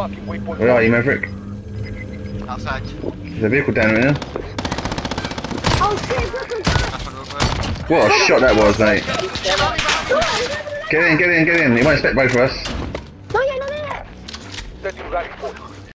Marking waypoint. Where are you, Maverick? Outside. There's a vehicle down there. Oh shit, what a shot that was, mate. Get in, get in, get in. You might expect both of us.